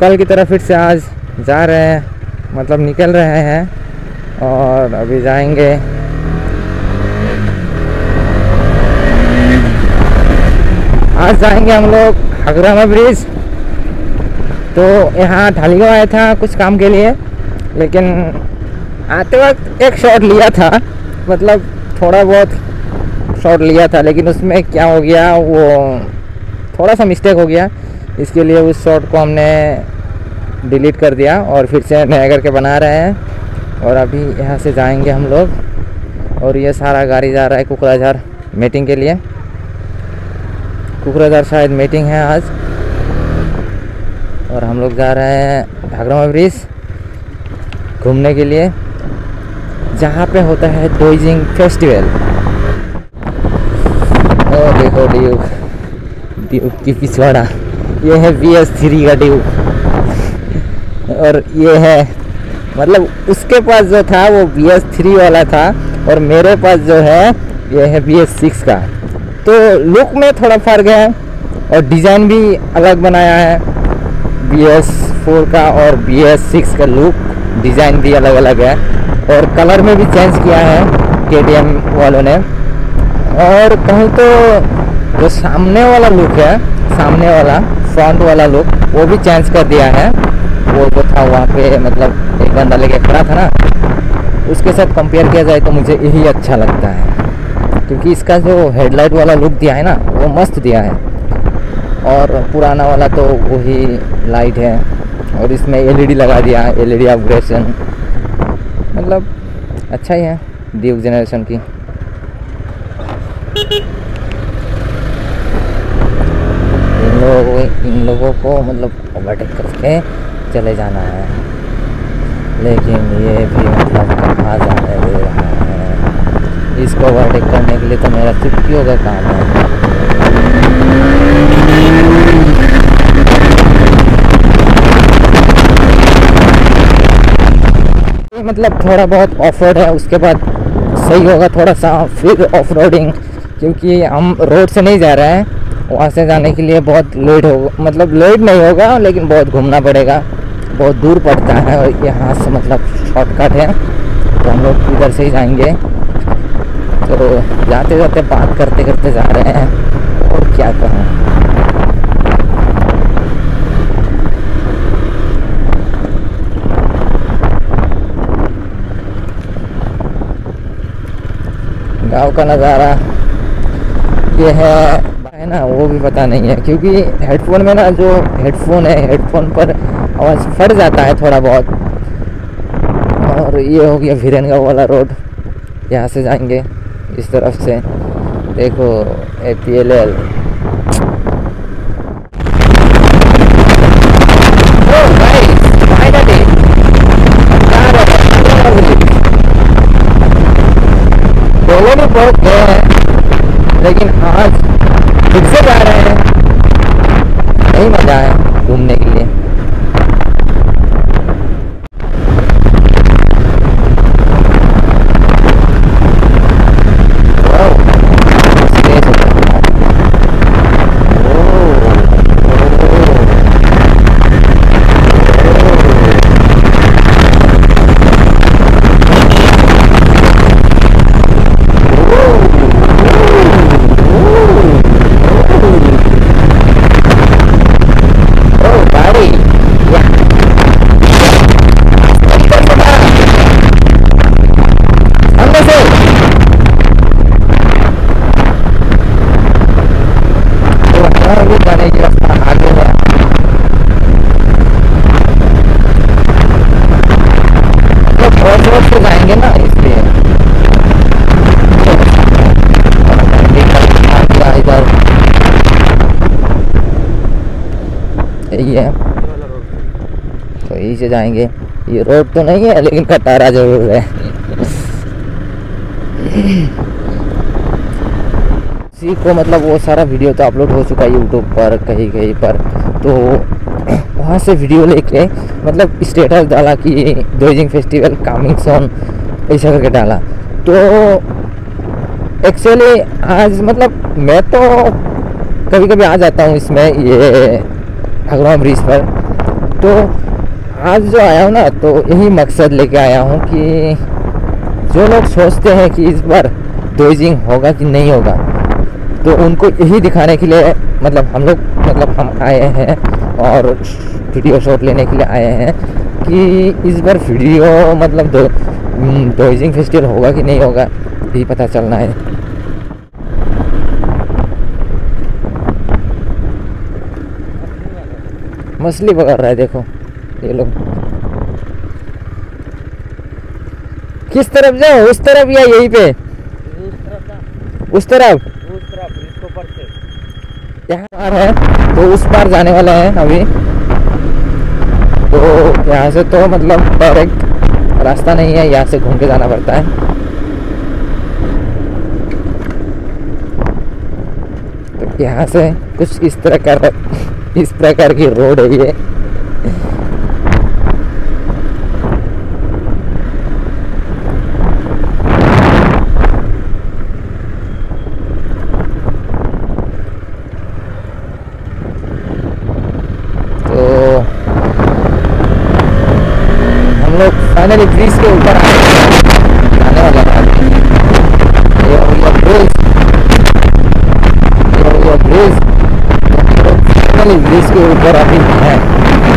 कल की तरह फिर से आज जा रहे हैं मतलब निकल रहे हैं और अभी जाएँगे। आज जाएँगे हम लोग हगरामा ब्रिज। तो यहाँ ढालीगांव आया था कुछ काम के लिए, लेकिन आते वक्त एक शॉट लिया था मतलब थोड़ा बहुत शॉट लिया था, लेकिन उसमें क्या हो गया, वो थोड़ा सा मिस्टेक हो गया। इसके लिए उस शॉट को हमने डिलीट कर दिया और फिर से नया करके बना रहे हैं। और अभी यहाँ से जाएँगे हम लोग। और ये सारा गाड़ी जा रहा है कुकराझार मीटिंग के लिए। कुकराझार शायद मीटिंग है आज। और हम लोग जा रहे हैं घाघरा ब्रिज घूमने के लिए, जहाँ पे होता है डोइजिंग फेस्टिवल ओ देखो, ड्यूक। ड्यूक की पिछवाड़ा। ये है बी एस थ्री का ड्यूक और ये है मतलब उसके पास जो था वो बी एस थ्री वाला था, और मेरे पास जो है, ये है बी एस सिक्स का। तो लुक में थोड़ा फ़र्क है, और डिज़ाइन भी अलग बनाया है। बी एस फोर का और बी एस सिक्स का लुक डिज़ाइन भी अलग अलग है, और कलर में भी चेंज किया है के वालों ने। और कहूँ तो जो सामने वाला लुक है, सामने वाला फ्रंट वाला लुक वो भी चेंज कर दिया है। वो जो था वहाँ पे मतलब एक बंदा लेके खड़ा था ना, उसके साथ कंपेयर किया जाए तो मुझे यही अच्छा लगता है। क्योंकि इसका जो हेडलाइट वाला लुक दिया है ना, वो मस्त दिया है। और पुराना वाला तो वही लाइट है। और इसमें एलईडी लगा दिया है एलईडी अपग्रेशन मतलब अच्छा ही है ड्यूक जनरेशन की इन लोगों, इन लोगों को मतलब ओवरटेक करके चले जाना है। लेकिन ये भी मतलब कहाँ जाने दे रहा है। इसको ओवरटेक करने के लिए तो मेरा चुटकियों का काम है। मतलब थोड़ा बहुत ऑफ़ रोड है, उसके बाद सही होगा थोड़ा सा फिर ऑफ़ रोडिंग क्योंकि हम रोड से नहीं जा रहे हैं। वहाँ से जाने के लिए बहुत लेट होगा मतलब लेट नहीं होगा, लेकिन बहुत घूमना पड़ेगा। बहुत दूर पड़ता है और यहाँ से मतलब शॉर्टकट है। तो हम लोग इधर से ही जाएँगे। तो जाते जाते बात करते करते जा रहे हैं। और क्या कहूँ। गाँव का नज़ारा ये है। है ना, वो भी पता नहीं है, क्योंकि हेडफोन में ना जो हेडफोन है हेडफोन पर आवाज़ फट जाता है थोड़ा बहुत। और ये हो गया वीरेनगांव वाला रोड यहाँ से जाएँगे इस तरफ़ से। देखो ए पी एल एल बहुत गए हैं, लेकिन आज फिर से जा रहे हैं। नहीं मज़ा है घूमने के लिए Oh, buddy. Yeah. अंदर से तो हमारा भी जाने की रास्ता आगे है तो बहुत ज़ोर से जाएँगे ना इसलिए इधर यही है से जाएँगे। ये रोड तो नहीं है, लेकिन कटारा ज़रूर है। इसी को मतलब वो सारा वीडियो तो अपलोड हो चुका है यूट्यूब पर, कहीं कहीं पर। तो वहाँ से वीडियो लेके मतलब स्टेटस डाला कि डोजिंग फेस्टिवल कमिंग सोन ऐसा करके डाला। तो एक्चुअली आज मतलब मैं तो कभी कभी आ जाता हूँ इसमें, ये हगवा ब्रिज पर। तो आज जो आया हूँ ना तो यही मकसद लेके आया हूँ कि जो लोग सोचते हैं कि इस बार डोजिंग होगा कि नहीं होगा तो उनको यही दिखाने के लिए मतलब हम लोग मतलब हम आए हैं और वीडियो शॉट लेने के लिए आए हैं कि इस बार वीडियो मतलब दो डोजिंग फेस्टिवल होगा कि नहीं होगा, यही पता चलना है। मछली पकड़ रहा है, देखो। ये लोग। किस तरफ़ जाओ? उस तरफ़ या यहीं पे? उस तरफ़। यहाँ पार है तो उस पार जाने वाले हैं अभी। तो यहाँ से तो मतलब डायरेक्ट रास्ता नहीं है, यहाँ से घूम के जाना पड़ता है। तो यहाँ से कुछ इस तरह का, इस प्रकार की रोड है ये तो हम लोग फाइनली ब्रिज के ऊपर आने वाले गया ब्रिज। के ऊपर अभी हैं,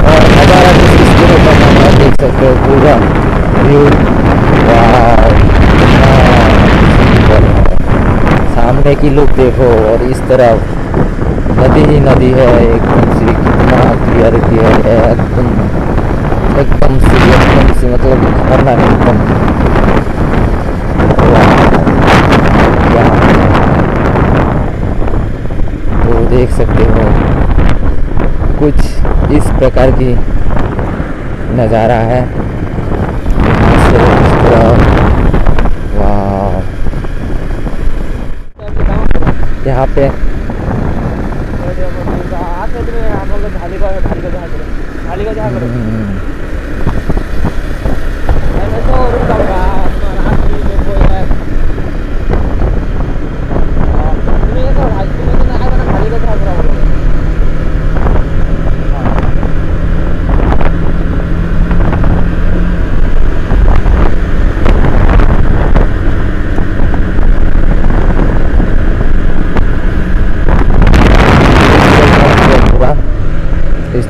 और नज़ारा कुछ इस तरह का आप देख सकते हो, पूरा व्यू। सामने की लुक देखो, और इस तरफ़ नदी ही नदी है, एकदम से कितना क्लियर क्लियर है, एकदम एकदम से एकदम से मतलब खतरनाक एकदम है। तो देख सकते हो कुछ इस प्रकार की नज़ारा है यहाँ से इस तरफ़ वाह यहाँ पे हम्म,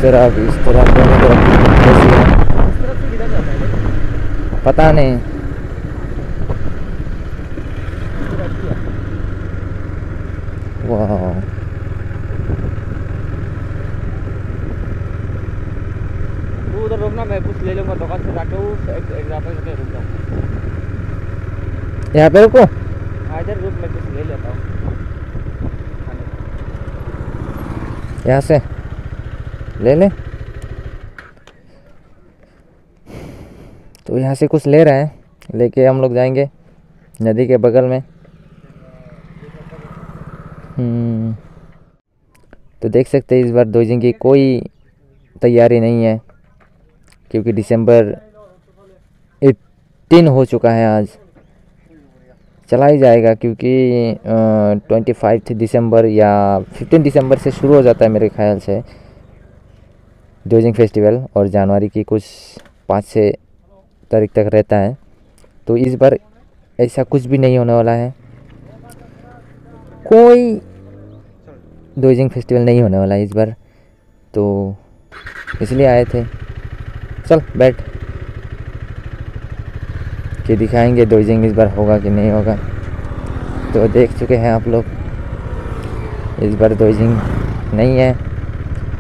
इस तरफ़ इस तरफ़ दोनों तरफ़ कैसी है पता नहीं। वाह। उधर रुकना मैं कुछ ले लूँगा दुकान से जाके उस एग्ज़ाम्पल से रुक यहाँ पे रुको। हाँ, इधर रुक मैं कुछ ले लेता हूँ। यहाँ से। ले ले। तो यहाँ से कुछ ले रहे हैं। लेके हम लोग जाएँगे नदी के बगल में। हम्म, तो देख सकते हैं इस बार दोजिंग की कोई तैयारी नहीं है क्योंकि दिसंबर 18 हो चुका है आज। चला ही जाएगा क्योंकि ट्वेंटी फाइव दिसंबर या फिफ्टीन दिसंबर से शुरू हो जाता है मेरे ख्याल से। डोजिंग फेस्टिवल और जनवरी की कुछ पाँच छः तारीख तक रहता है। तो इस बार ऐसा कुछ भी नहीं होने वाला है। कोई डोजिंग फेस्टिवल नहीं होने वाला है इस बार। तो इसलिए आए थे। चल, बैठ। कि दिखाएँगे डोजिंग इस बार होगा कि नहीं होगा। तो देख चुके हैं आप लोग। इस बार डोजिंग नहीं है।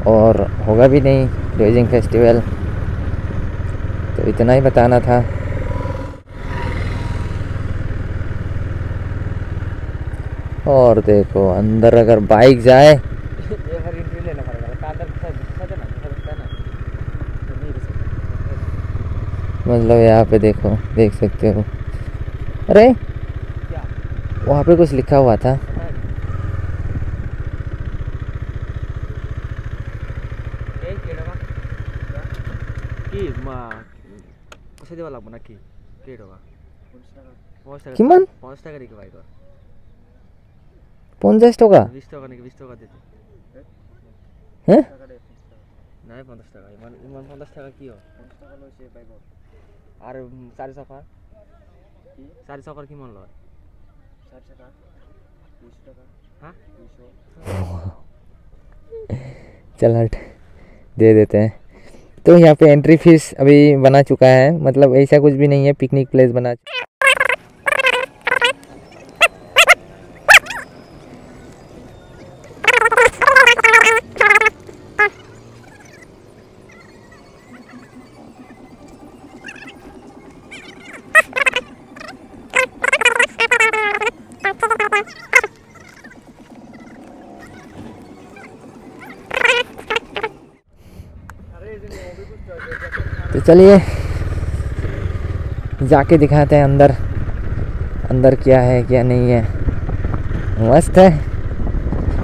और होगा भी नहीं डोजिंग फेस्टिवल तो इतना ही बताना था। और देखो अंदर अगर बाइक जाए। मतलब यहाँ पे देखो देख सकते हो। अरे वहाँ पे कुछ लिखा हुआ था। কি মা কষে দিব লাগবো নাকি কেডবা পঞ্চাশ টাকা কিমান? পঞ্চাশ টাকা দিকে বাইকৰ পঞ্চাশ টকা বিশ টকা নেকি বিশ টকা দিতে হ্যাঁ নাই পঞ্চাছ টকা ইমান ইমান পঞ্চাছ টকা কি হয় পঞ্চাছ টকা লৈছে বাইকত আৰু উম, চাৰি চকাৰ কি চাৰি চকাৰ কিমান লয় চাৰি টকা দুইশ টকা হা দুইশ चल हट दे देते हैं तो यहाँ पे एंट्री फ़ीस अभी बना चुका है। मतलब ऐसा कुछ भी नहीं है पिकनिक प्लेस बना चलिए, जाके दिखाते हैं अंदर अंदर क्या है, क्या नहीं है। मस्त है।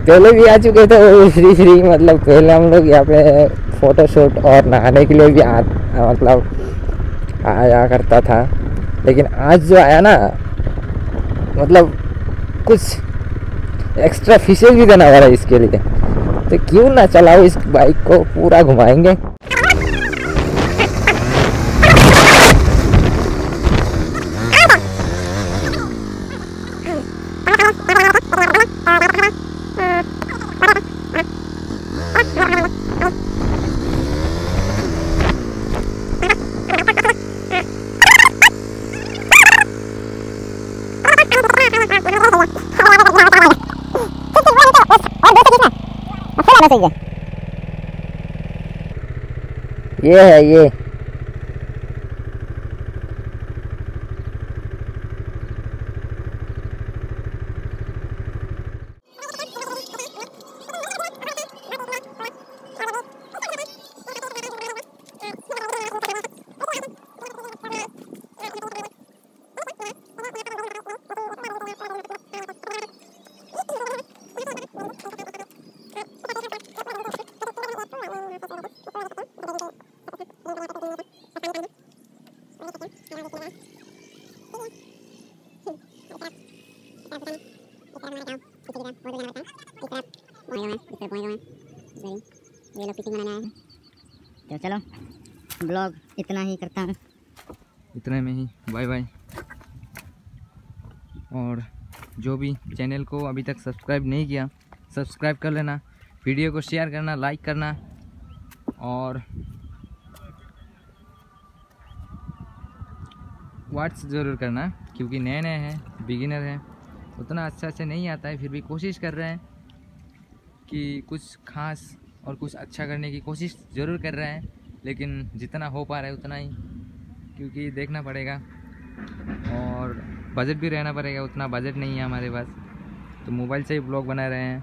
पहले भी आ चुके थे फ्री फ्री मतलब पहले हम लोग यहाँ पे फोटोशूट और नहाने के लिए भी आ मतलब आया करता था। लेकिन आज जो आया ना मतलब कुछ एक्स्ट्रा फीसेस भी देना पड़ा इसके लिए। तो क्यों ना चलाओ इस बाइक को, पूरा घुमाएँगे। ये है ये। तो चलो ब्लॉग इतना ही करता हूँ। इतने में ही। बाय बाय और जो भी चैनल को अभी तक सब्सक्राइब नहीं किया सब्सक्राइब कर लेना। वीडियो को शेयर करना लाइक करना। और व्हाट्स ज़रूर करना क्योंकि नए नए हैं बिगिनर हैं। उतना अच्छा से नहीं आता है फिर भी कोशिश कर रहे हैं। कि कुछ खास और कुछ अच्छा करने की कोशिश ज़रूर कर रहे हैं, लेकिन जितना हो पा रहा है उतना ही, क्योंकि देखना पड़ेगा। और बजट भी रहना पड़ेगा, उतना बजट नहीं है हमारे पास। तो मोबाइल से ही ब्लॉग बना रहे हैं।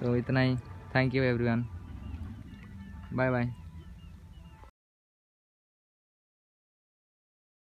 तो इतना ही। Thank you everyone bye bye